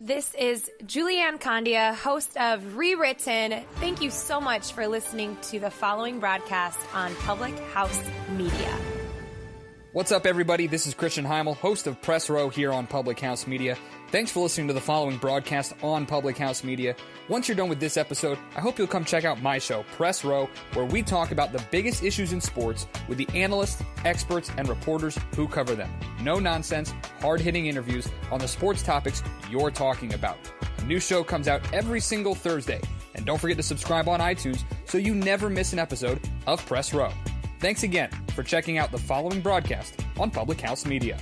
This is Julianne Condia, host of Rewritten. Thank you so much for listening to the following broadcast on Public House Media. What's up, everybody? This is Christian Heimel, host of Press Row here on Public House Media. Thanks for listening to the following broadcast on Public House Media. Once you're done with this episode, I hope you'll come check out my show, Press Row, where we talk about the biggest issues in sports with the analysts, experts, and reporters who cover them. No nonsense, hard hitting interviews on the sports topics you're talking about. A new show comes out every single Thursday. And don't forget to subscribe on iTunes so you never miss an episode of Press Row. Thanks again for checking out the following broadcast on Public House Media.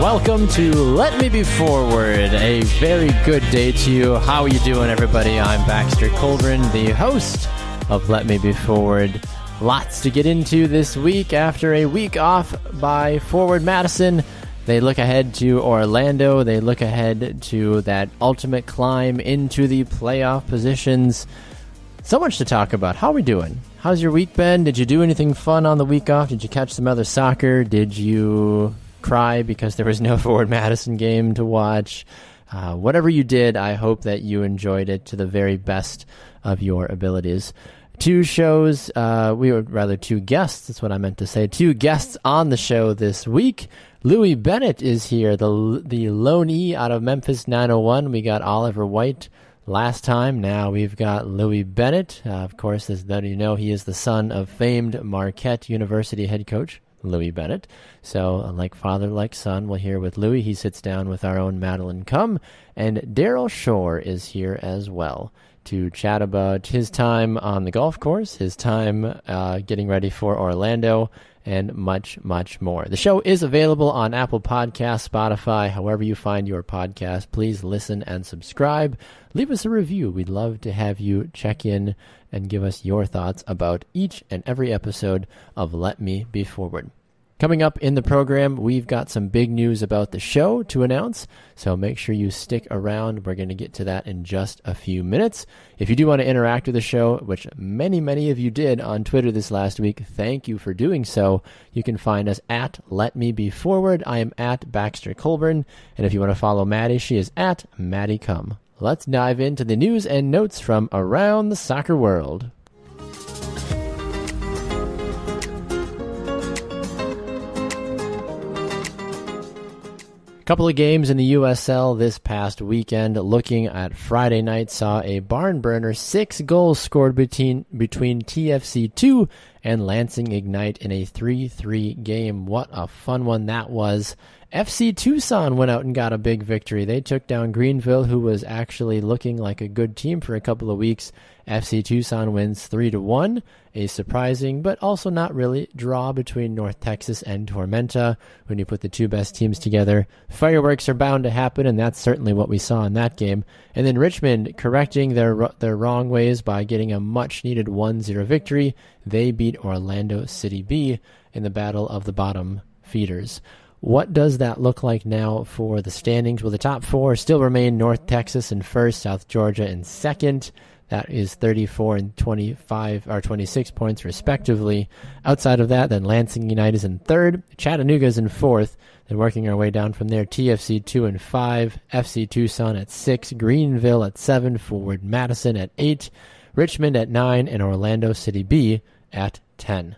Welcome to Let Me Be Forward. A very good day to you. How are you doing, everybody? I'm Baxter Colburn, the host of Let Me Be Forward. Lots to get into this week after a week off by Forward Madison. They look ahead to Orlando. They look ahead to that ultimate climb into the playoff positions. So much to talk about. How are we doing? How's your week been? Did you do anything fun on the week off? Did you catch some other soccer? Did you cry because there was no Forward Madison game to watch? Uh, whatever you did, I hope that you enjoyed it to the very best of your abilities. Two shows, uh, we were rather two guests, that's what I meant to say. Two guests on the show this week. Louis Bennett is here, the, the lone E out of Memphis 901. We got Oliver White last time. Now we've got Louis Bennett. Uh, of course, as you know, he is the son of famed Marquette University head coach Louis Bennett. So, like father, like son, we're here with Louis. He sits down with our own Madeline Kumm, and Daryl Shore is here as well to chat about his time on the golf course, his time uh, getting ready for Orlando, and much, much more. The show is available on Apple Podcasts, Spotify, however you find your podcast. Please listen and subscribe. Leave us a review. We'd love to have you check in and give us your thoughts about each and every episode of Let Me Be Forward. Coming up in the program, we've got some big news about the show to announce, so make sure you stick around. We're going to get to that in just a few minutes. If you do want to interact with the show, which many, many of you did on Twitter this last week, thank you for doing so. You can find us at Let Me Be Forward. I am at Baxter Colburn, and if you want to follow Maddie, she is at Maddie Kumm. Let's dive into the news and notes from around the soccer world. Couple of games in the USL this past weekend. Looking at Friday night, saw a barn burner. Six goals scored between between TFC two and Lansing Ignite in a three three game. What a fun one that was! FC Tucson went out and got a big victory. They took down Greenville, who was actually looking like a good team for a couple of weeks. FC Tucson wins 3 to 1, a surprising but also not really draw between North Texas and Tormenta when you put the two best teams together. Fireworks are bound to happen and that's certainly what we saw in that game. And then Richmond correcting their their wrong ways by getting a much needed 1-0 victory. They beat Orlando City B in the battle of the bottom feeders. What does that look like now for the standings? Well, the top four still remain North Texas in first, South Georgia in second. That is 34 and 25 or 26 points respectively. Outside of that, then Lansing United is in third, Chattanooga is in fourth. Then working our way down from there, TFC 2 and 5, FC Tucson at 6, Greenville at 7, Forward Madison at 8, Richmond at 9, and Orlando City B at 10.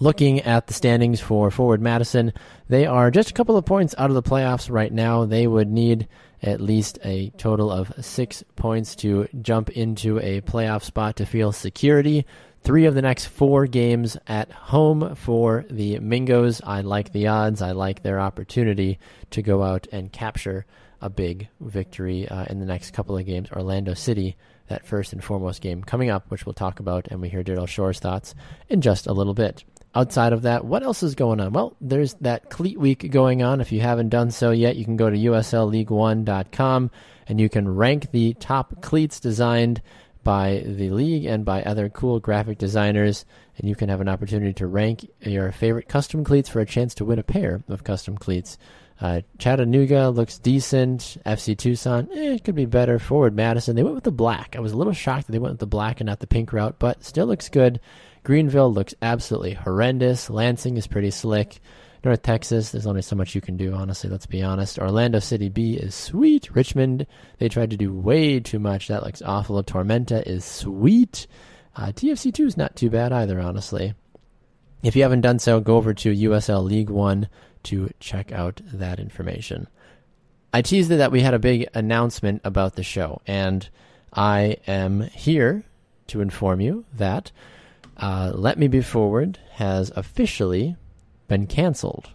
Looking at the standings for Forward Madison, they are just a couple of points out of the playoffs right now. They would need at least a total of six points to jump into a playoff spot to feel security. Three of the next four games at home for the Mingos. I like the odds. I like their opportunity to go out and capture a big victory uh, in the next couple of games. Orlando City, that first and foremost game coming up, which we'll talk about, and we hear Daryl Shore's thoughts in just a little bit outside of that, what else is going on? Well, there's that Cleat Week going on. If you haven't done so yet, you can go to USLLeague1.com and you can rank the top cleats designed by the league and by other cool graphic designers. And you can have an opportunity to rank your favorite custom cleats for a chance to win a pair of custom cleats. Uh, Chattanooga looks decent. FC Tucson, eh, it could be better. Forward Madison, they went with the black. I was a little shocked that they went with the black and not the pink route, but still looks good. Greenville looks absolutely horrendous. Lansing is pretty slick. North Texas, there's only so much you can do, honestly, let's be honest. Orlando City B is sweet. Richmond, they tried to do way too much. That looks awful. Tormenta is sweet. Uh, TFC2 is not too bad either, honestly. If you haven't done so, go over to USL League One to check out that information. I teased that we had a big announcement about the show, and I am here to inform you that uh, Let Me Be Forward has officially been canceled.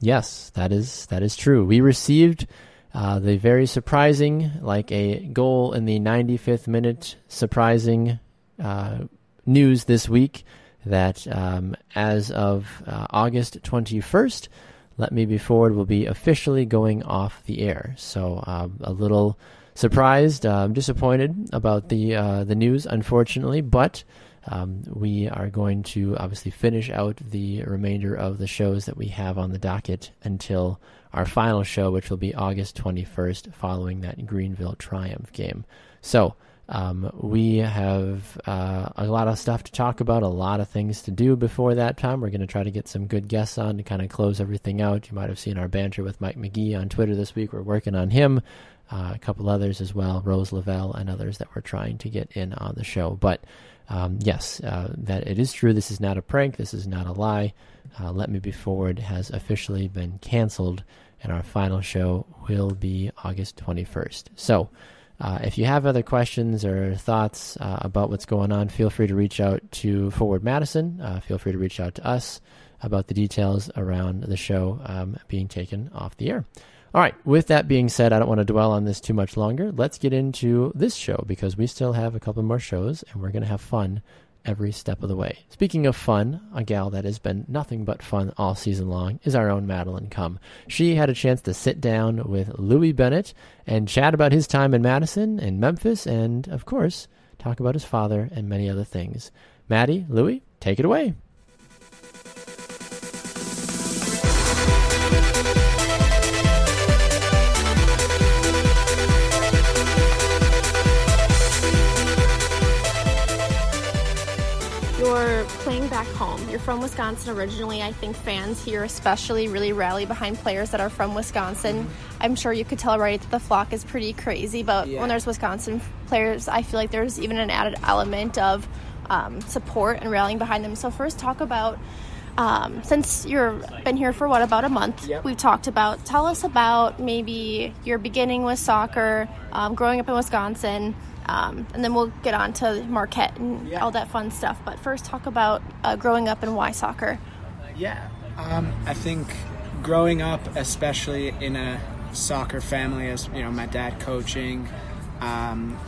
Yes, that is that is true. We received uh, the very surprising, like a goal in the 95th minute, surprising uh, news this week that um, as of uh, August 21st, Let Me Be Forward will be officially going off the air. So uh, a little surprised, uh, disappointed about the uh, the news, unfortunately, but um, we are going to obviously finish out the remainder of the shows that we have on the docket until our final show, which will be August 21st, following that Greenville Triumph game. So, um, we have uh, a lot of stuff to talk about, a lot of things to do before that time. We're going to try to get some good guests on to kind of close everything out. You might have seen our banter with Mike McGee on Twitter this week. We're working on him, uh, a couple others as well, Rose Lavelle, and others that we're trying to get in on the show. But um, yes, uh, that it is true. This is not a prank. This is not a lie. Uh, Let Me Be Forward has officially been canceled, and our final show will be August 21st. So, uh, if you have other questions or thoughts uh, about what's going on, feel free to reach out to Forward Madison. Uh, feel free to reach out to us about the details around the show um, being taken off the air. All right, with that being said, I don't want to dwell on this too much longer. Let's get into this show because we still have a couple more shows and we're going to have fun every step of the way. Speaking of fun, a gal that has been nothing but fun all season long is our own Madeline Kumm. She had a chance to sit down with Louis Bennett and chat about his time in Madison and Memphis and, of course, talk about his father and many other things. Maddie, Louis, take it away. You're playing back home. You're from Wisconsin originally. I think fans here, especially, really rally behind players that are from Wisconsin. I'm sure you could tell right that the flock is pretty crazy, but Yeah. when there's Wisconsin players, I feel like there's even an added element of um, support and rallying behind them. So, first, talk about um, since you've been here for what about a month, Yep. we've talked about. Tell us about maybe your beginning with soccer, um, growing up in Wisconsin, um, and then we'll get on to Marquette and Yeah. all that fun stuff. But first, talk about uh, growing up and why soccer. Yeah. Um, I think growing up, especially in a soccer family, as you know, my dad coaching, um,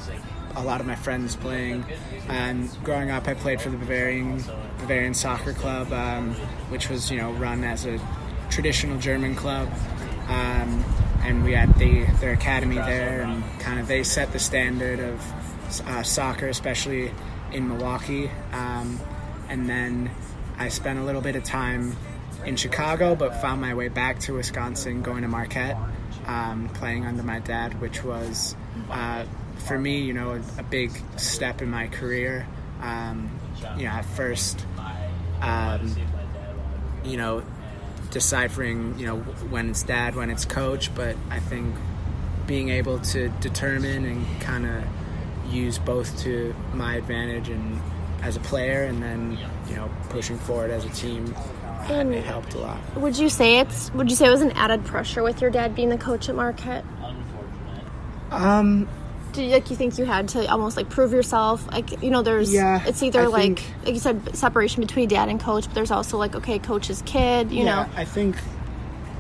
a lot of my friends playing, and growing up, I played for the Bavarian Bavarian Soccer Club, um, which was you know run as a traditional German club. And we had the, their academy there, and kind of they set the standard of uh, soccer, especially in Milwaukee. Um, and then I spent a little bit of time in Chicago, but found my way back to Wisconsin, going to Marquette, um, playing under my dad, which was uh, for me, you know, a, a big step in my career. Um, you know, at first, um, you know, deciphering, you know, when it's dad, when it's coach, but I think being able to determine and kind of use both to my advantage and as a player and then, you know, pushing forward as a team, uh, And- it helped a lot. Would you say it's? Would you say it was an added pressure with your dad being the coach at Marquette? Um, Do you, like you think you had to almost like prove yourself? Like you know, there's Yeah, it's either I like think- like you said separation between dad and coach, but there's also like okay, coach's kid. You yeah, know, I think.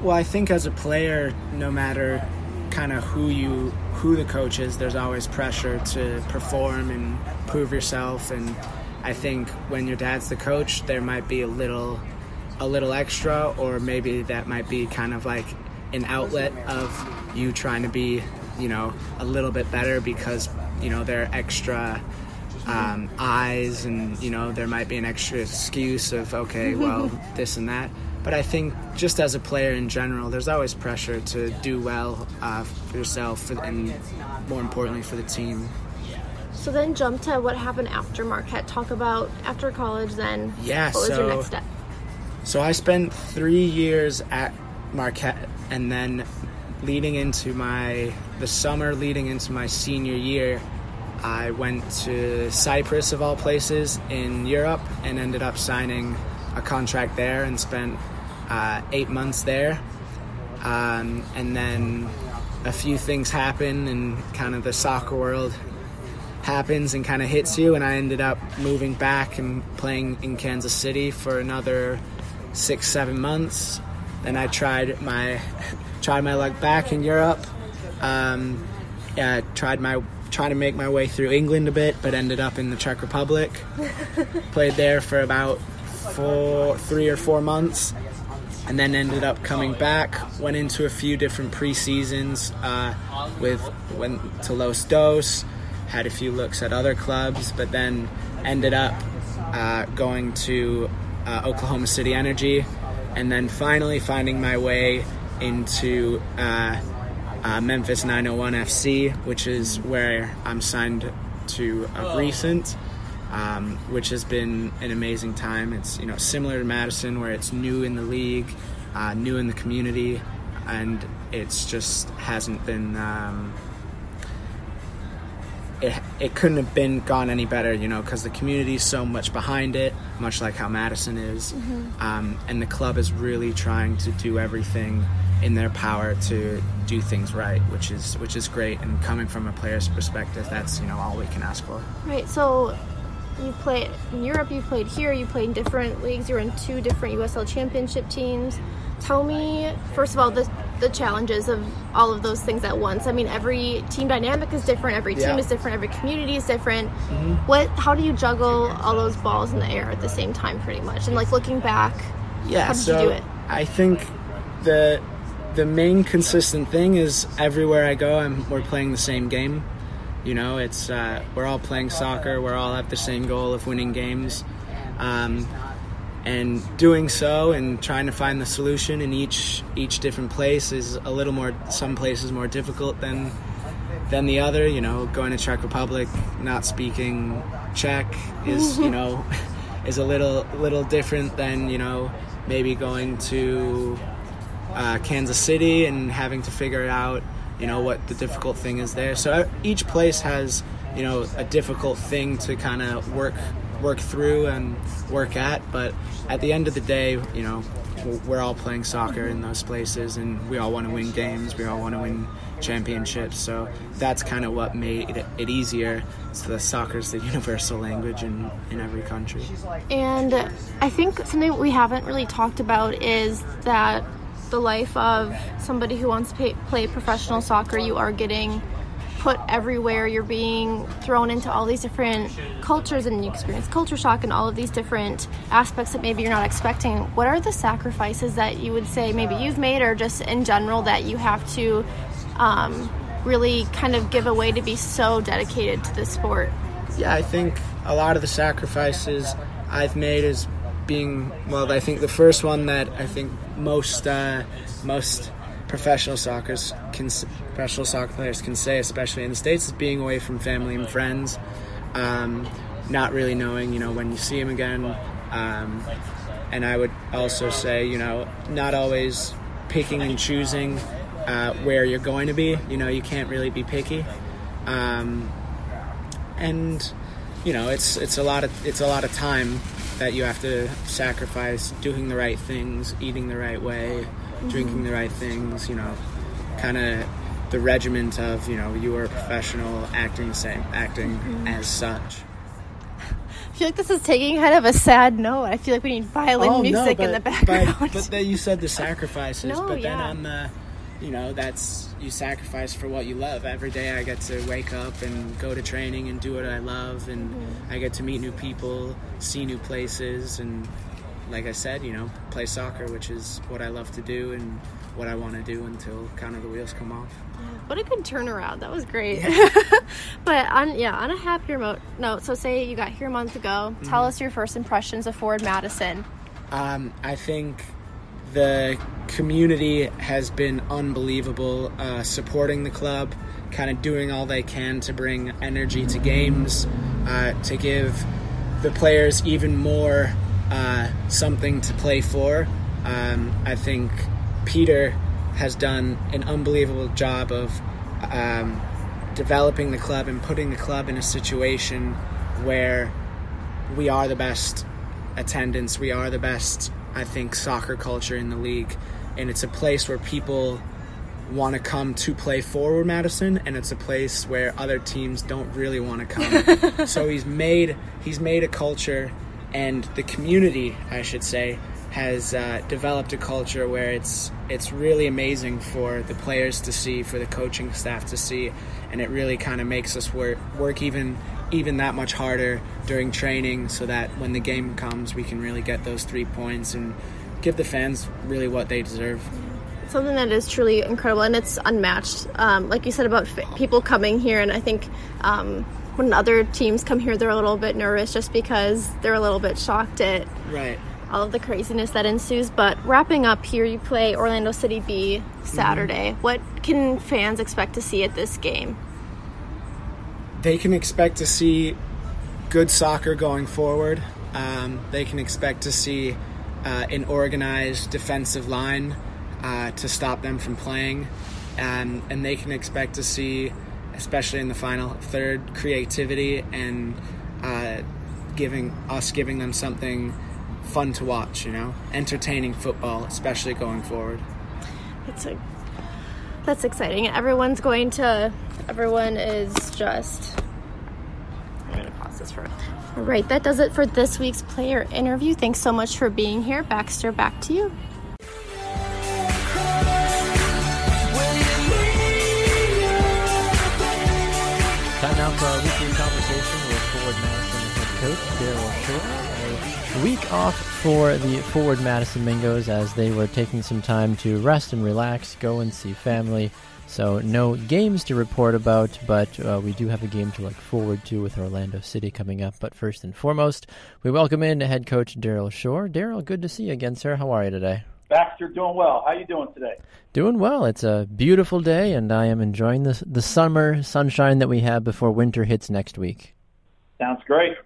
Well, I think as a player, no matter kind of who you who the coach is, there's always pressure to perform and prove yourself. And I think when your dad's the coach, there might be a little a little extra, or maybe that might be kind of like an outlet of you trying to be, you know, a little bit better because you know there are extra um, eyes and you know there might be an extra excuse of okay well this and that but i think just as a player in general, there's always pressure to do well uh, for yourself and more importantly for the team. So then jump to what happened after Marquette. Talk about after college then. Yeah, What was so- your next step? So I spent three years at Marquette, and then leading into my the summer leading into my senior year, I went to Cyprus of all places in Europe and ended up signing a contract there and spent uh, eight months there. Um, and then a few things happen, and kind of the soccer world happens and kind of hits you. And I ended up moving back and playing in Kansas City for another six, seven months. Then I tried my tried my luck back in Europe. Um, yeah, tried my trying to make my way through England a bit, but ended up in the Czech Republic. Played there for about four, three or four months, and then ended up coming back. Went into a few different pre-seasons uh, with went to Los Dos, had a few looks at other clubs, but then ended up uh, going to uh, Oklahoma City Energy, and then finally finding my way into uh, Memphis 901 FC, which is where I'm signed to of recent. Um, which has been an amazing time. It's you know similar to Madison, where it's new in the league, uh, new in the community, and it's just hasn't been. Um, it, it couldn't have been gone any better, you know, because the community is so much behind it, much like how Madison is, um, and the club is really trying to do everything in their power to do things right, which is which is great. And coming from a player's perspective, that's you know all we can ask for. Right. So you played in Europe. You played here. You played in different leagues. You were in two different USL Championship teams. Tell me first of all the the challenges of all of those things at once. I mean, every team dynamic is different. Every team Yeah. is different. Every community is different. What? How do you juggle all those balls in the air at the same time, pretty much? And like looking back, Yeah, How did you do it? I think the the main consistent thing is everywhere I go, I'm we're playing the same game. You know, it's uh, we're all playing soccer. We're all have the same goal of winning games, um, and doing so and trying to find the solution in each each different place is a little more. Some places more difficult than than the other. You know, going to Czech Republic, not speaking Czech is you know is a little little different than you know maybe going to uh, Kansas City and having to figure out you know what the difficult thing is there. So uh, each place has you know a difficult thing to kind of work work through and work at, but at the end of the day, you know. We're all playing soccer in those places, and we all want to win games. We all want to win championships. So that's kind of what made it, easier. So the soccer's the universal language in, in every country. And I think something we haven't really talked about is that the life of somebody who wants to pay, play professional soccer, you are getting put everywhere. You're being thrown into all these different cultures and you experience culture shock and all of these different aspects that maybe you're not expecting. What are the sacrifices that you would say maybe you've made or just in general that you have to um, really kind of give away to be so dedicated to the sport? Yeah, I think a lot of the sacrifices I've made is being well. I think the first one that I think most uh, most professional soccer can professional soccer players can say, especially in the states, is being away from family and friends, um, not really knowing you know when you see them again, um, and I would also say you know not always picking and choosing uh, where you're going to be. You know you can't really be picky. Um, and you know it's it's a lot of it's a lot of time that you have to sacrifice doing the right things eating the right way drinking the right things you know kind of the regiment of you know you are a professional acting same acting as such I feel like this is taking kind of a sad note. I feel like we need violin music in the background. But, but then you said the sacrifices, No, but then yeah. on the, you know, that's you sacrifice for what you love. Every day I get to wake up and go to training and do what I love, and Mm-hmm. I get to meet new people, see new places, and like I said, you know, play soccer, which is what I love to do and what I want to do until kind of the wheels come off. what a good turnaround. That was great. but on yeah, on a happier mo- note, so say you got here a month ago. Mm-hmm. Tell us your first impressions of Forward Madison. Um, I think the community has been unbelievable, uh, supporting the club, kind of doing all they can to bring energy to games, uh, to give the players even more uh, something to play for. Um, I think Peter has done an unbelievable job of um, developing the club and putting the club in a situation where we are the best attendance, we are the best, I think, soccer culture in the league. And it's a place where people want to come to play forward Madison and it's a place where other teams don't really want to come. so he's made he's made a culture and the community, I should say, has uh, developed a culture where it's it's really amazing for the players to see, for the coaching staff to see, and it really kind of makes us work work even even that much harder during training, so that when the game comes, we can really get those three points and give the fans really what they deserve something that is truly incredible and it's unmatched. Um, like you said about people coming here, and I think um, when other teams come here, they're a little bit nervous just because they're a little bit shocked at right. all of the craziness that ensues. But wrapping up here, you play Orlando City B Saturday. Mm-hmm. What can fans expect to see at this game? They can expect to see good soccer going forward. Um, they can expect to see uh, an organized defensive line uh, to stop them from playing. Um, and they can expect to see, especially in the final third, creativity and uh, giving us giving them something fun to watch. You know, entertaining football, especially going forward. That's a that's exciting. Everyone's going to. Everyone is just. I'm gonna pause this for. All right, that does it for this week's player interview. Thanks so much for being here, Baxter. Back to you. Coach Daryl Shore. A week off for the Forward Madison Mingos as they were taking some time to rest and relax, go and see family. So no games to report about, but uh, we do have a game to look forward to with Orlando City coming up. But first and foremost, we welcome in head coach Daryl Shore. Daryl, good to see you again, sir. How are you today? Baxter, doing well. How are you doing today? Doing well. It's a beautiful day, and I am enjoying the the summer sunshine that we have before winter hits next week. Sounds great.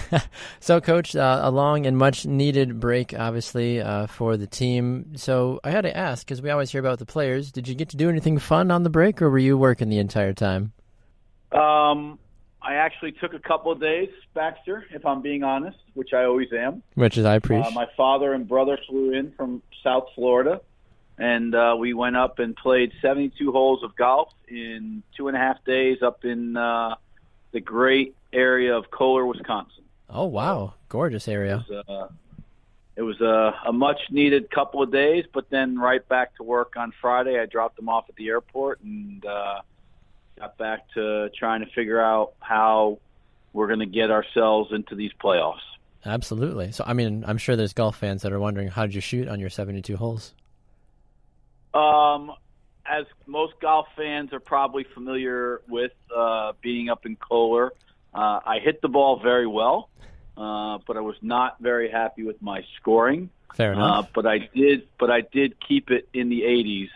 so, Coach, uh, a long and much needed break, obviously, uh, for the team. So, I had to ask because we always hear about the players. Did you get to do anything fun on the break, or were you working the entire time? Um, I actually took a couple of days, Baxter, if I'm being honest, which I always am. Which is I appreciate. Uh, my father and brother flew in from South Florida, and uh, we went up and played 72 holes of golf in two and a half days up in uh, the great area of Kohler, Wisconsin. Oh wow, gorgeous area. It was, uh, it was a, a much needed couple of days, but then right back to work on Friday. I dropped them off at the airport and. Uh, got back to trying to figure out how we're going to get ourselves into these playoffs. Absolutely. So, I mean, I'm sure there's golf fans that are wondering how did you shoot on your 72 holes? Um, as most golf fans are probably familiar with, uh, being up in Kohler, uh, I hit the ball very well, uh, but I was not very happy with my scoring. Fair enough. Uh, but I did, but I did keep it in the 80s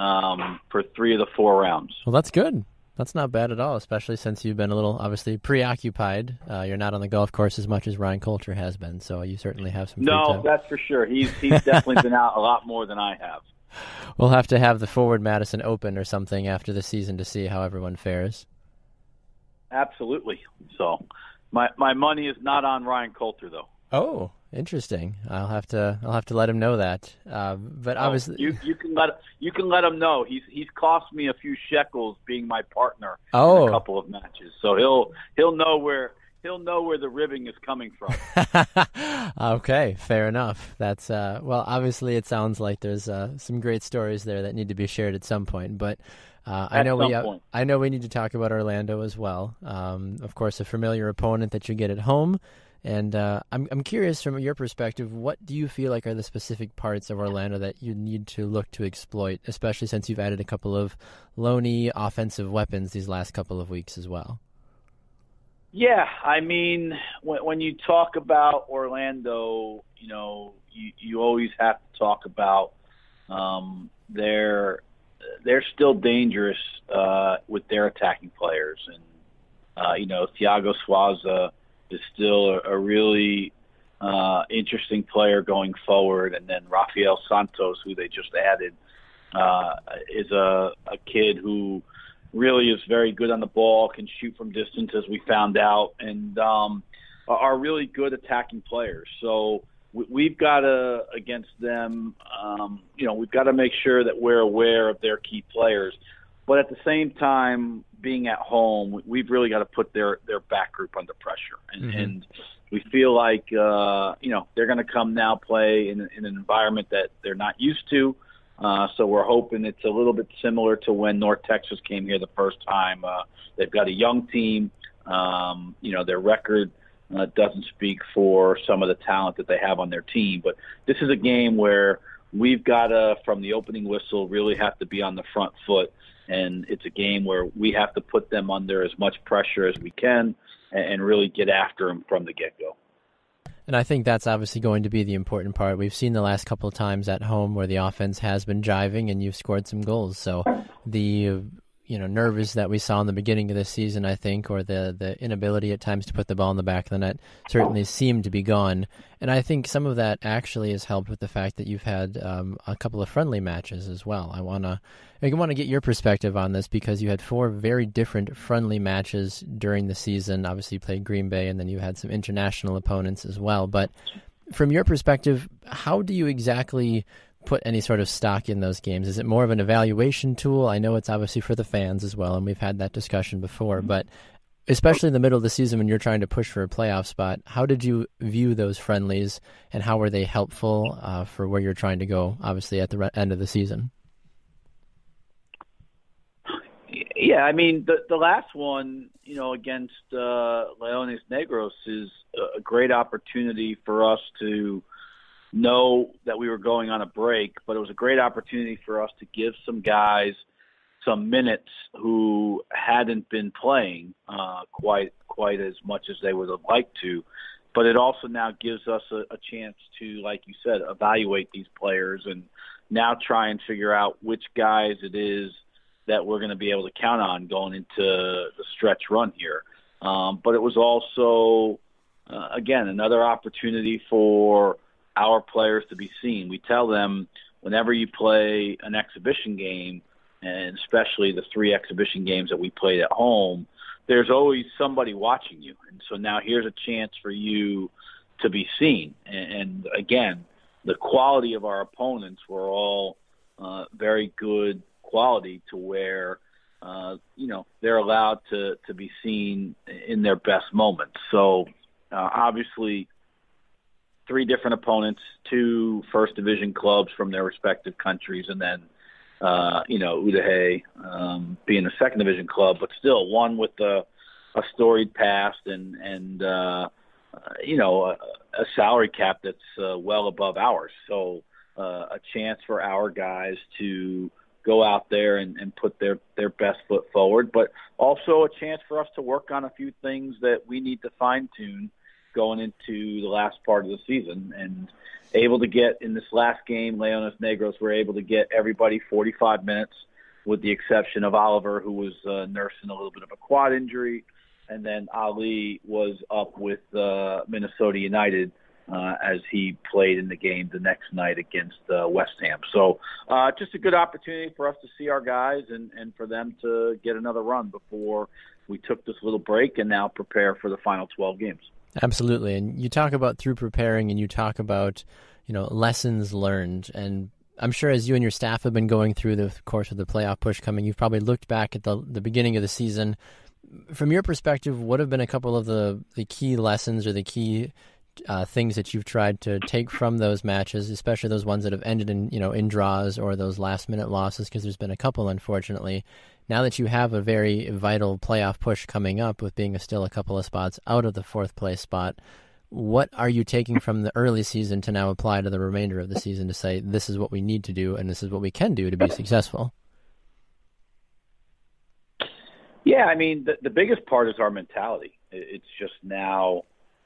um, for three of the four rounds. Well, that's good. That's not bad at all, especially since you've been a little obviously preoccupied. Uh, you're not on the golf course as much as Ryan Coulter has been, so you certainly have some. No, that's for sure. He's he's definitely been out a lot more than I have. We'll have to have the Forward Madison Open or something after the season to see how everyone fares. Absolutely. So, my my money is not on Ryan Coulter though. Oh, interesting. I'll have to I'll have to let him know that. Uh, but oh, obviously, you you can let you can let him know. He's he's cost me a few shekels being my partner oh. in a couple of matches, so he'll he'll know where he'll know where the ribbing is coming from. okay, fair enough. That's uh, well, obviously, it sounds like there's uh, some great stories there that need to be shared at some point, but. Uh, I know we uh, I know we need to talk about Orlando as well. Um, of course, a familiar opponent that you get at home, and uh, I'm I'm curious from your perspective, what do you feel like are the specific parts of Orlando that you need to look to exploit, especially since you've added a couple of loanee offensive weapons these last couple of weeks as well? Yeah, I mean, when, when you talk about Orlando, you know, you, you always have to talk about um, their they're still dangerous uh, with their attacking players, and uh, you know Thiago Suaza is still a, a really uh, interesting player going forward, and then Rafael Santos, who they just added, uh, is a, a kid who really is very good on the ball, can shoot from distance, as we found out, and um, are really good attacking players. So we've got to against them. Um, you know, we've got to make sure that we're aware of their key players, but at the same time, being at home, we've really got to put their their back group under pressure, and, mm-hmm. and we feel like uh, you know they're going to come now play in, in an environment that they're not used to. Uh, so we're hoping it's a little bit similar to when North Texas came here the first time. Uh, they've got a young team. Um, you know, their record uh, doesn't speak for some of the talent that they have on their team. But this is a game where we've got to, from the opening whistle, really have to be on the front foot. And it's a game where we have to put them under as much pressure as we can and, and really get after them from the get go. And I think that's obviously going to be the important part. We've seen the last couple of times at home where the offense has been jiving and you've scored some goals. So the you know nervous that we saw in the beginning of the season, I think, or the the inability at times to put the ball in the back of the net certainly seemed to be gone. And I think some of that actually has helped with the fact that you've had um, a couple of friendly matches as well. I wanna I want to get your perspective on this because you had four very different friendly matches during the season. Obviously, you played Green Bay, and then you had some international opponents as well. But from your perspective, how do you exactly put any sort of stock in those games? Is it more of an evaluation tool? I know it's obviously for the fans as well, and we've had that discussion before, mm-hmm. but especially in the middle of the season when you're trying to push for a playoff spot, how did you view those friendlies and how were they helpful uh, for where you're trying to go, obviously, at the re- end of the season? Yeah, I mean, the, the last one, you know, against uh, Leones Negros is a great opportunity for us to – know that we were going on a break, but it was a great opportunity for us to give some guys some minutes who hadn't been playing uh, quite quite as much as they would have liked to. But it also now gives us a, a chance to, like you said, evaluate these players and now try and figure out which guys it is that we're going to be able to count on going into the stretch run here. Um, but it was also, uh, again, another opportunity for our players to be seen. We tell them whenever you play an exhibition game, and especially the three exhibition games that we played at home, there's always somebody watching you. And so now here's a chance for you to be seen. And, again, the quality of our opponents were all uh, very good quality to where uh, you know they're allowed to to be seen in their best moments. So uh, obviously, three different opponents, two first division clubs from their respective countries, and then uh, you know Udahe um, being a second division club, but still one with a, a storied past and and uh, you know a, a salary cap that's uh, well above ours. So uh, a chance for our guys to go out there and, and put their their best foot forward, but also a chance for us to work on a few things that we need to fine tune going into the last part of the season and able to get in this last game, Leones Negros were able to get everybody 45 minutes with the exception of Oliver, who was uh, nursing a little bit of a quad injury. And then Ali was up with uh, Minnesota United uh, as he played in the game the next night against uh, West Ham. So uh, just a good opportunity for us to see our guys and, and for them to get another run before we took this little break and now prepare for the final 12 games. Absolutely. And you talk about through preparing and you talk about, you know, lessons learned. And I'm sure as you and your staff have been going through the course of the playoff push coming, you've probably looked back at the, the beginning of the season. From your perspective, what have been a couple of the, the key lessons or the key uh, things that you've tried to take from those matches, especially those ones that have ended in you know in draws or those last minute losses? Because there's been a couple, unfortunately now that you have a very vital playoff push coming up with being still a couple of spots out of the fourth place spot, what are you taking from the early season to now apply to the remainder of the season to say this is what we need to do and this is what we can do to be successful? Yeah, I mean the the biggest part is our mentality, It's just now,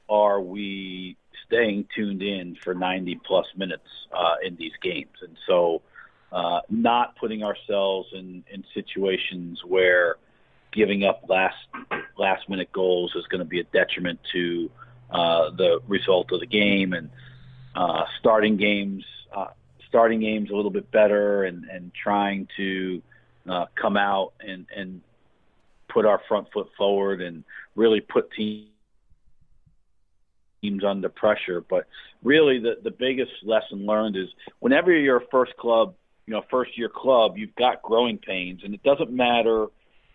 are we staying tuned in for 90 plus minutes uh, in these games? And so, uh, not putting ourselves in, in situations where giving up last last minute goals is going to be a detriment to uh, the result of the game and uh, starting games uh, starting games a little bit better and, and trying to uh, come out and, and put our front foot forward and really put teams under pressure. But really, the the biggest lesson learned is whenever you're a first club, you know, first year club, you've got growing pains, and it doesn't matter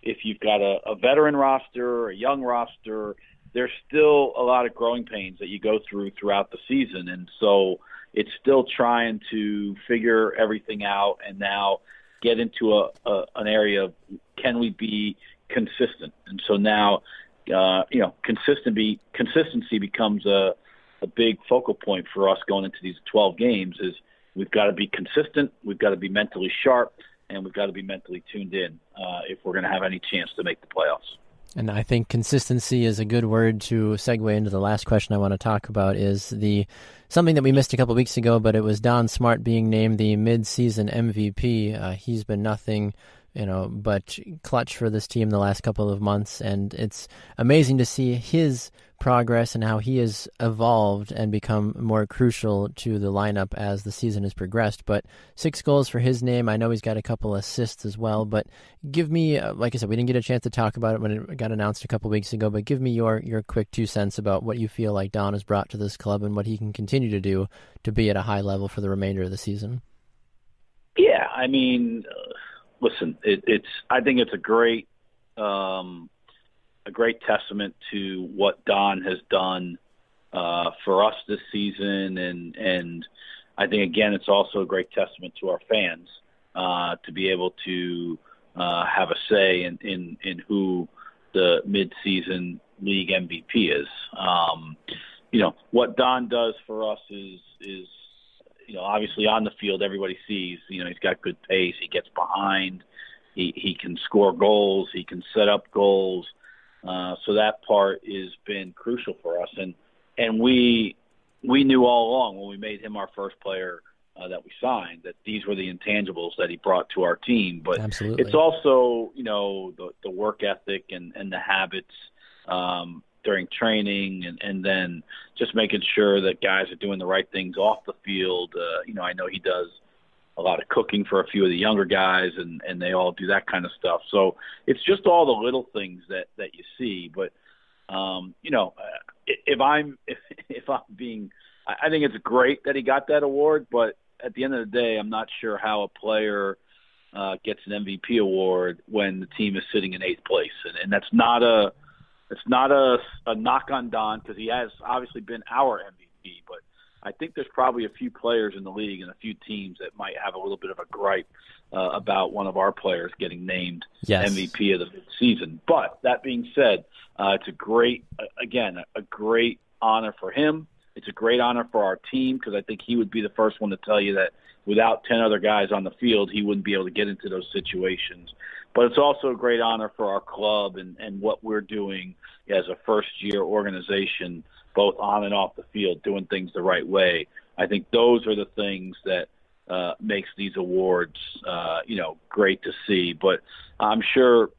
if you've got a, a veteran roster, a young roster. There's still a lot of growing pains that you go through throughout the season, and so it's still trying to figure everything out and now get into a, a an area of can we be consistent? And so now, uh, you know, consistent be, consistency becomes a, a big focal point for us going into these 12 games. Is we've got to be consistent, we've got to be mentally sharp, and we've got to be mentally tuned in uh, if we're going to have any chance to make the playoffs. And I think consistency is a good word to segue into the last question I want to talk about is the something that we missed a couple weeks ago, but it was Don Smart being named the mid-season MVP. Uh, he's been nothing you know, but clutch for this team the last couple of months, and it's amazing to see his progress and how he has evolved and become more crucial to the lineup as the season has progressed. But six goals for his name. I know he's got a couple assists as well. But give me, uh, like I said, we didn't get a chance to talk about it when it got announced a couple weeks ago. But give me your your quick two cents about what you feel like Don has brought to this club and what he can continue to do to be at a high level for the remainder of the season. Yeah, I mean. Listen, it, it's I think it's a great um, a great testament to what Don has done uh, for us this season, and and I think again it's also a great testament to our fans uh, to be able to uh, have a say in, in in who the mid-season league MVP is. Um, you know what Don does for us is is you know, obviously on the field, everybody sees, you know, he's got good pace. He gets behind. He he can score goals. He can set up goals. Uh, so that part has been crucial for us, and and we we knew all along when we made him our first player uh, that we signed that these were the intangibles that he brought to our team. But Absolutely. it's also you know the the work ethic and and the habits. Um, during training and, and then just making sure that guys are doing the right things off the field. Uh, you know, I know he does a lot of cooking for a few of the younger guys and, and they all do that kind of stuff. So it's just all the little things that, that you see. But, um, you know, uh, if I'm, if, if I'm being, I think it's great that he got that award, but at the end of the day, I'm not sure how a player, uh, gets an MVP award when the team is sitting in eighth place. And, and that's not a, it's not a, a knock on Don because he has obviously been our MVP, but I think there's probably a few players in the league and a few teams that might have a little bit of a gripe uh, about one of our players getting named yes. MVP of the season. But that being said, uh, it's a great, again, a great honor for him. It's a great honor for our team because I think he would be the first one to tell you that without 10 other guys on the field, he wouldn't be able to get into those situations. But it's also a great honor for our club and, and what we're doing as a first year organization, both on and off the field, doing things the right way. I think those are the things that uh, makes these awards, uh, you know, great to see. But I'm sure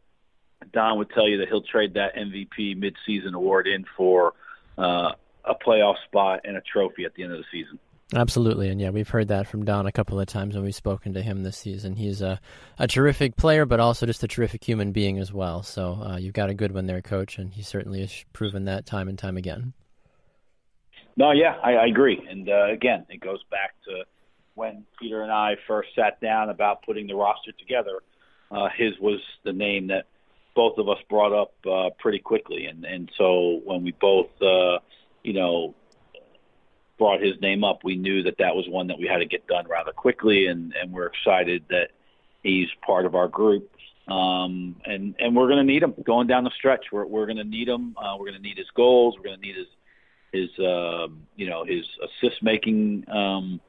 Don would tell you that he'll trade that MVP midseason award in for uh, a playoff spot and a trophy at the end of the season. Absolutely, and yeah, we've heard that from Don a couple of times when we've spoken to him this season. He's a, a terrific player, but also just a terrific human being as well. So uh, you've got a good one there, Coach, and he certainly has proven that time and time again. No, yeah, I, I agree, and uh, again, it goes back to when Peter and I first sat down about putting the roster together. Uh, his was the name that both of us brought up uh, pretty quickly, and and so when we both, uh, you know brought his name up, we knew that that was one that we had to get done rather quickly, and and we're excited that he's part of our group. Um, and and we're going to need him going down the stretch. We're we're going to need him. Uh, we're going to need his goals. We're going to need his his uh, you know his assist making. Um,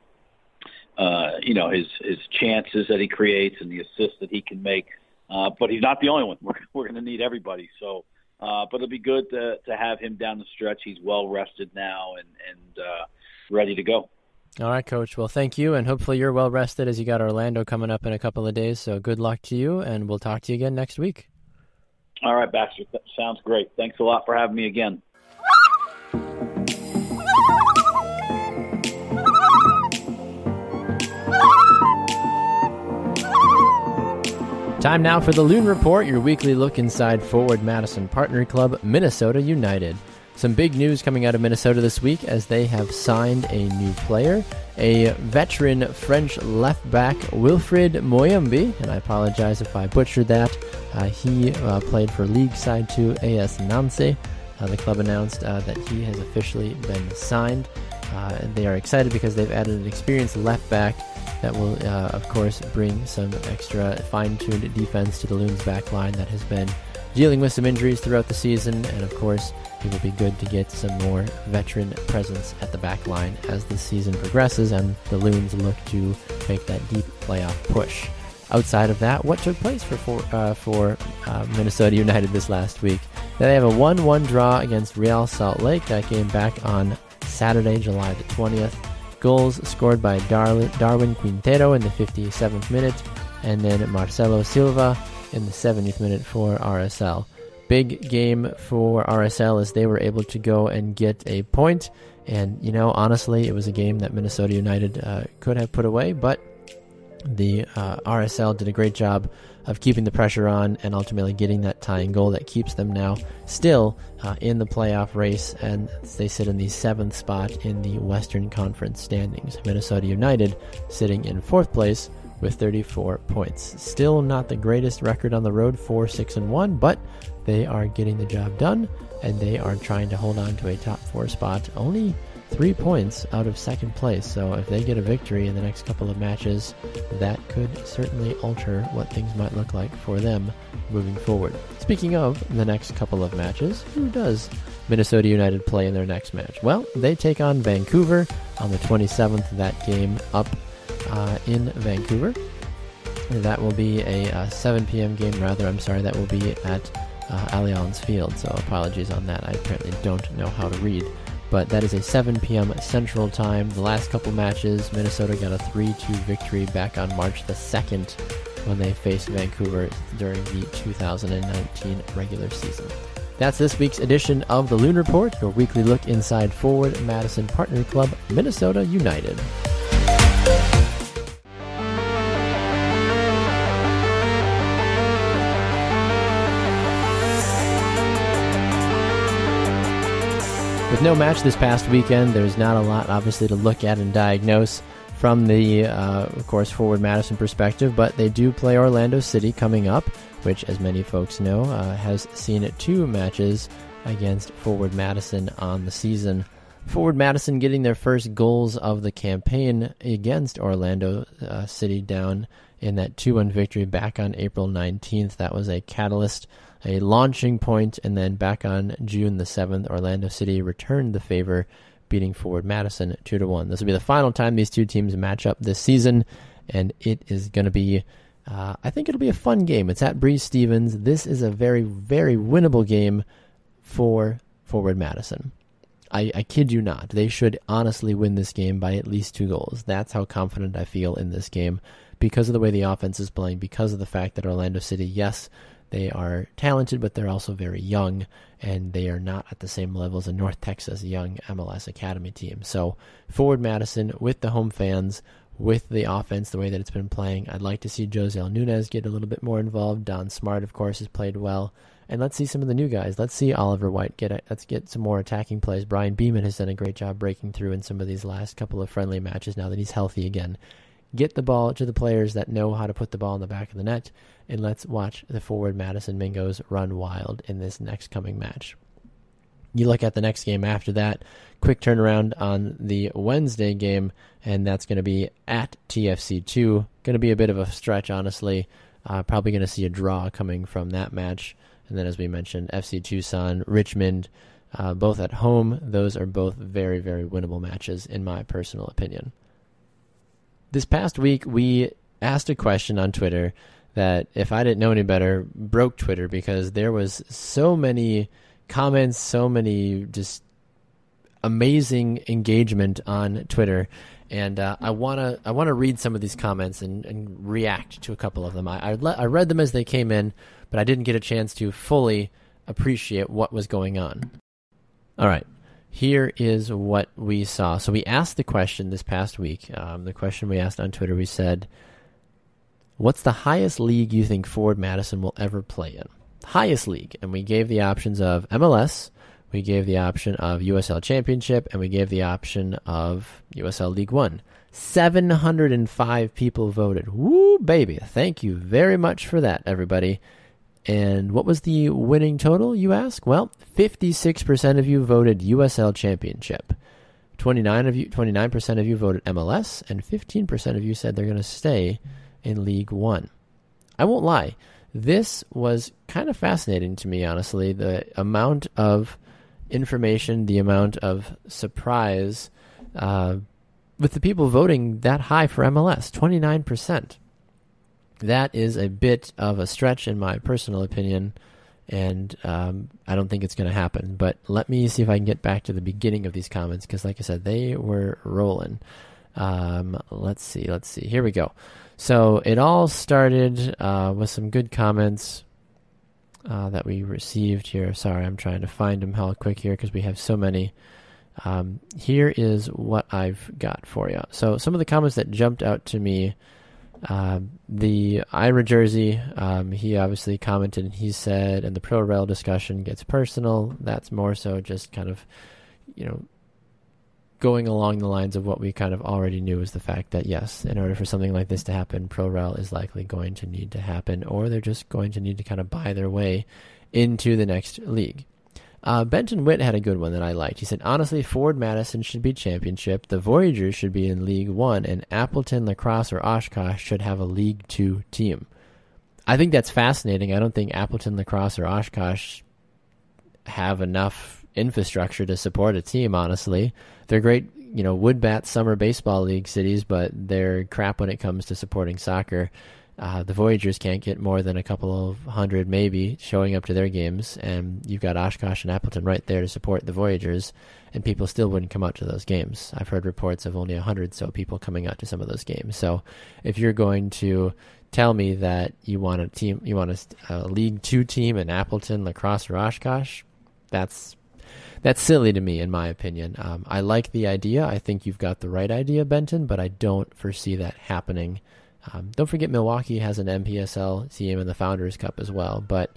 uh, you know his his chances that he creates and the assists that he can make. Uh, but he's not the only one. We're we're going to need everybody. So Uh, but it'll be good to to have him down the stretch. He's well rested now and and uh, ready to go. All right, Coach. Well, thank you, and hopefully you're well rested as you got Orlando coming up in a couple of days. So good luck to you, and we'll talk to you again next week. All right, Baxter. Sounds great. Thanks a lot for having me again. Time now for the Loon Report, your weekly look inside Forward Madison Partner Club, Minnesota United. Some big news coming out of Minnesota this week as they have signed a new player, a veteran French left back, Wilfried Moyambi, and I apologize if I butchered that. Uh, he uh, played for League Side 2 AS Nancy. Uh, the club announced uh, that he has officially been signed. Uh, they are excited because they've added an experienced left back that will, uh, of course, bring some extra fine tuned defense to the Loons back line that has been dealing with some injuries throughout the season. And of course, it will be good to get some more veteran presence at the back line as the season progresses and the Loons look to make that deep playoff push. Outside of that, what took place for for, uh, for uh, Minnesota United this last week? They have a 1-1 draw against Real Salt Lake. That game back on Saturday, July the 20th. Goals scored by Dar- Darwin Quintero in the 57th minute, and then Marcelo Silva in the 70th minute for RSL. Big game for RSL as they were able to go and get a point. And, you know, honestly, it was a game that Minnesota United uh, could have put away, but the uh, RSL did a great job of keeping the pressure on and ultimately getting that tying goal that keeps them now still uh, in the playoff race and they sit in the seventh spot in the Western Conference standings. Minnesota United sitting in fourth place with 34 points. Still not the greatest record on the road, 4 6 and 1, but they are getting the job done and they are trying to hold on to a top four spot. Only three points out of second place. So if they get a victory in the next couple of matches, that could certainly alter what things might look like for them moving forward. Speaking of the next couple of matches, who does Minnesota United play in their next match? Well, they take on Vancouver on the 27th. That game up uh, in Vancouver. That will be a uh, 7 p.m. game, rather. I'm sorry, that will be at uh, Allianz Field. So apologies on that. I apparently don't know how to read but that is a 7 p.m. Central Time. The last couple matches, Minnesota got a 3 2 victory back on March the 2nd when they faced Vancouver during the 2019 regular season. That's this week's edition of the Loon Report, your weekly look inside Forward Madison Partner Club, Minnesota United. With no match this past weekend, there's not a lot, obviously, to look at and diagnose from the, uh, of course, forward Madison perspective, but they do play Orlando City coming up, which, as many folks know, uh, has seen two matches against forward Madison on the season. Forward Madison getting their first goals of the campaign against Orlando uh, City down in that 2 1 victory back on April 19th. That was a catalyst a launching point, and then back on June the 7th, Orlando City returned the favor, beating Forward Madison 2 to 1. This will be the final time these two teams match up this season, and it is going to be. Uh, I think it'll be a fun game. It's at Breese Stevens. This is a very, very winnable game for Forward Madison. I, I, kid you not. They should honestly win this game by at least two goals. That's how confident I feel in this game because of the way the offense is playing, because of the fact that Orlando City, yes, they are talented, but they're also very young, and they are not at the same level as a North Texas young MLS Academy team. So, Forward Madison with the home fans, with the offense, the way that it's been playing, I'd like to see Josiel Nunez get a little bit more involved. Don Smart, of course, has played well. And let's see some of the new guys. Let's see Oliver White get a, let's get some more attacking plays. Brian Beeman has done a great job breaking through in some of these last couple of friendly matches now that he's healthy again. Get the ball to the players that know how to put the ball in the back of the net and let's watch the forward Madison Mingos run wild in this next coming match. You look at the next game after that, quick turnaround on the Wednesday game, and that's going to be at TFC2. Going to be a bit of a stretch, honestly. Uh, probably going to see a draw coming from that match. And then, as we mentioned, FC Tucson, Richmond, uh, both at home. Those are both very, very winnable matches, in my personal opinion. This past week, we asked a question on Twitter that, if I didn't know any better, broke Twitter because there was so many comments, so many just amazing engagement on Twitter. And uh, I wanna I wanna read some of these comments and, and react to a couple of them. I I, le- I read them as they came in, but I didn't get a chance to fully appreciate what was going on. All right, here is what we saw. So we asked the question this past week. Um, the question we asked on Twitter, we said, "What's the highest league you think Forward Madison will ever play in?" Highest league, and we gave the options of MLS, we gave the option of USL Championship, and we gave the option of USL League One. 705 people voted. Woo, baby. Thank you very much for that, everybody. And what was the winning total, you ask? Well, 56% of you voted USL Championship. 29 of you 29% of you voted MLS and 15% of you said they're going to stay in League 1. I won't lie. This was kind of fascinating to me honestly, the amount of information, the amount of surprise uh, with the people voting that high for MLS, 29% that is a bit of a stretch in my personal opinion, and um, I don't think it's going to happen. But let me see if I can get back to the beginning of these comments because, like I said, they were rolling. Um, let's see, let's see. Here we go. So it all started uh, with some good comments uh, that we received here. Sorry, I'm trying to find them hell quick here because we have so many. Um, here is what I've got for you. So some of the comments that jumped out to me uh, the Ira jersey, um, he obviously commented. And he said, and the pro rel discussion gets personal. That's more so just kind of, you know, going along the lines of what we kind of already knew is the fact that yes, in order for something like this to happen, pro rel is likely going to need to happen, or they're just going to need to kind of buy their way into the next league. Uh, Benton Witt had a good one that I liked. He said, honestly, Forward Madison should be championship, the Voyagers should be in League One, and Appleton, La Crosse, or Oshkosh should have a League Two team. I think that's fascinating. I don't think Appleton, La Crosse, or Oshkosh have enough infrastructure to support a team, honestly. They're great, you know, wood bat summer baseball league cities, but they're crap when it comes to supporting soccer. Uh, the Voyagers can't get more than a couple of hundred, maybe, showing up to their games, and you've got Oshkosh and Appleton right there to support the Voyagers, and people still wouldn't come out to those games. I've heard reports of only a hundred so people coming out to some of those games. So, if you're going to tell me that you want a team, you want a, a League Two team in Appleton, La Crosse, or Oshkosh, that's that's silly to me, in my opinion. Um, I like the idea. I think you've got the right idea, Benton, but I don't foresee that happening um, don't forget Milwaukee has an NPSL team in the Founders Cup as well, but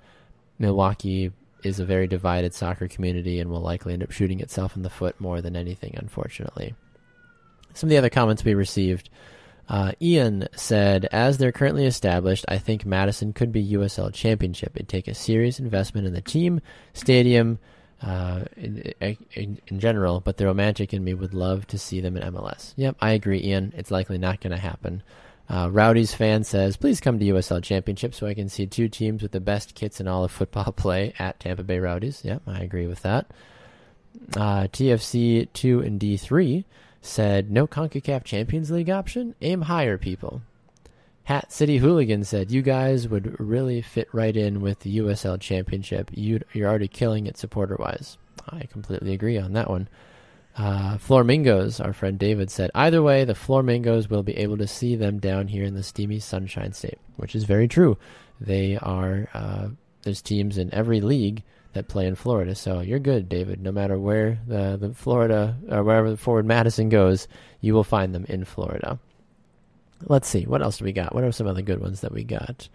Milwaukee is a very divided soccer community and will likely end up shooting itself in the foot more than anything, unfortunately. Some of the other comments we received. Uh, Ian said, as they're currently established, I think Madison could be USL Championship. It'd take a serious investment in the team, stadium, uh, in, in, in, general, but the romantic in me would love to see them in MLS. Yep, I agree, Ian. It's likely not going to happen. Uh, Rowdy's fan says, please come to USL Championship so I can see two teams with the best kits in all of football play at Tampa Bay Rowdies. Yep, I agree with that. Uh, TFC 2 and D3 said, no CONCACAF Champions League option? Aim higher, people. Hat City Hooligan said, you guys would really fit right in with the USL Championship. you you're already killing it supporter-wise. I completely agree on that one. Uh, our friend David said, either way, the Flamingos will be able to see them down here in the steamy Sunshine State, which is very true. They are, uh, there's teams in every league that play in Florida, so you're good, David. No matter where the, the Florida, or wherever the Forward Madison goes, you will find them in Florida. Let's see, what else do we got? What are some other good ones that we got?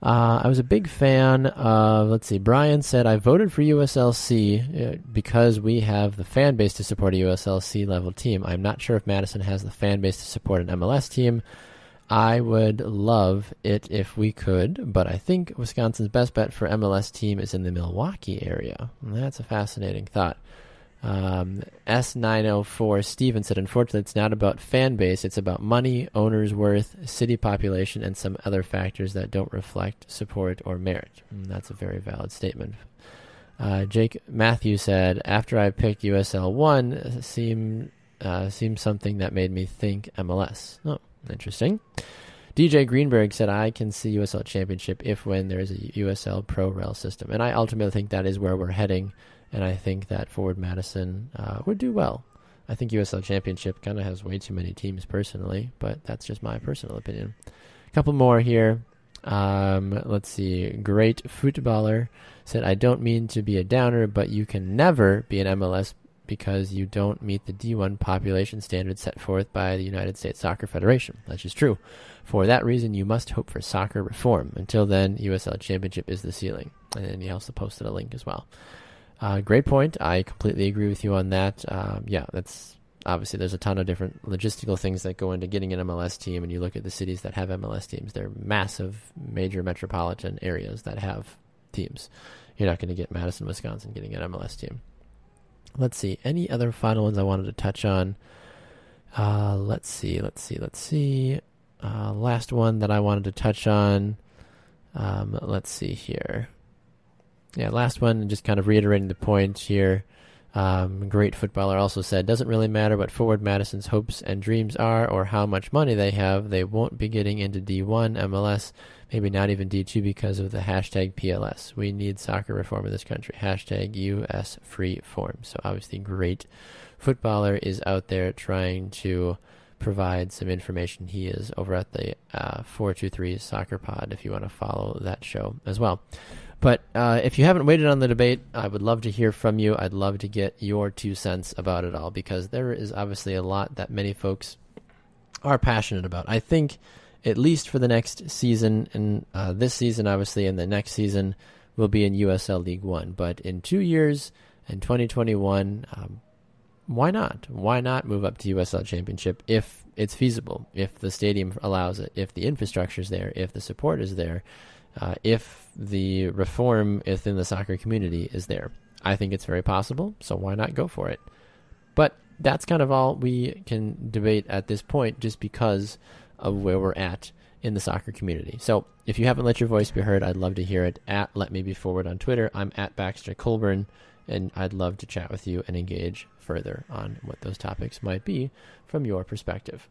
Uh, I was a big fan of, let's see, Brian said, I voted for USLC uh, because we have the fan base to support a USLC level team. I'm not sure if Madison has the fan base to support an MLS team. I would love it if we could, but I think Wisconsin's best bet for MLS team is in the Milwaukee area. And that's a fascinating thought. Um, S904 Steven said, unfortunately, it's not about fan base. It's about money, owner's worth, city population, and some other factors that don't reflect support or merit. And mm, that's a very valid statement. Uh, Jake Matthew said, after I picked USL 1, seemed, uh, seemed something that made me think MLS. Oh, interesting. DJ Greenberg said, I can see USL Championship if when there's a USL Pro Rel system. And I ultimately think that is where we're heading. And I think that Forward Madison uh, would do well. I think USL Championship kind of has way too many teams personally, but that's just my personal opinion. A couple more here. Um, let's see. Great footballer said, I don't mean to be a downer, but you can never be an MLS because you don't meet the D1 population standard set forth by the United States Soccer Federation. That's just true. For that reason, you must hope for soccer reform. Until then, USL Championship is the ceiling. And he also posted a link as well. Uh, great point. I completely agree with you on that. Um, yeah, that's obviously there's a ton of different logistical things that go into getting an MLS team, and you look at the cities that have MLS teams. They're massive, major metropolitan areas that have teams. You're not going to get Madison, Wisconsin getting an MLS team. Let's see. Any other final ones I wanted to touch on? Uh, let's see. Let's see. Let's see. Uh, last one that I wanted to touch on. Um, let's see here. Yeah, last one, just kind of reiterating the point here. Um, great footballer also said, doesn't really matter what Forward Madison's hopes and dreams are or how much money they have. They won't be getting into D1, MLS, maybe not even D2 because of the hashtag PLS. We need soccer reform in this country. Hashtag US free form. So obviously, great footballer is out there trying to provide some information. He is over at the uh, 423 Soccer Pod if you want to follow that show as well. But uh, if you haven't waited on the debate, I would love to hear from you. I'd love to get your two cents about it all because there is obviously a lot that many folks are passionate about. I think, at least for the next season, and uh, this season, obviously, and the next season will be in USL League One. But in two years, in 2021, um, why not? Why not move up to USL Championship if it's feasible, if the stadium allows it, if the infrastructure is there, if the support is there? uh, if the reform within the soccer community is there. I think it's very possible, so why not go for it? But that's kind of all we can debate at this point just because of where we're at in the soccer community. So if you haven't let your voice be heard, I'd love to hear it at Let Me Be Forward on Twitter. I'm at Baxter Colburn, and I'd love to chat with you and engage further on what those topics might be from your perspective.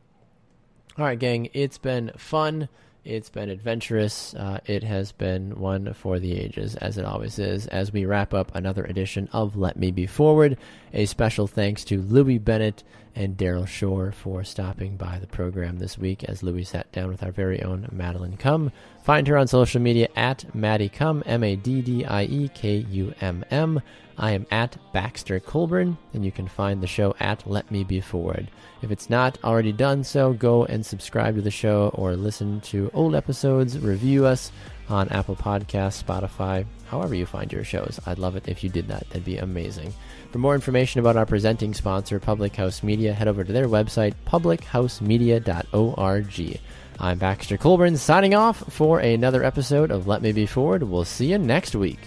All right, gang, it's been fun. It's been adventurous. Uh, it has been one for the ages, as it always is. As we wrap up another edition of Let Me Be Forward, a special thanks to Louis Bennett and Daryl Shore for stopping by the program this week as Louis sat down with our very own Madeline Kumm. Find her on social media at Maddie Kumm, M A D D I E K U M M. I am at Baxter Colburn, and you can find the show at Let Me Be Forward. If it's not already done so, go and subscribe to the show or listen to old episodes, review us on Apple Podcasts, Spotify, however you find your shows. I'd love it if you did that. That'd be amazing. For more information about our presenting sponsor, Public House Media, head over to their website, publichousemedia.org. I'm Baxter Colburn signing off for another episode of Let Me Be Forward. We'll see you next week.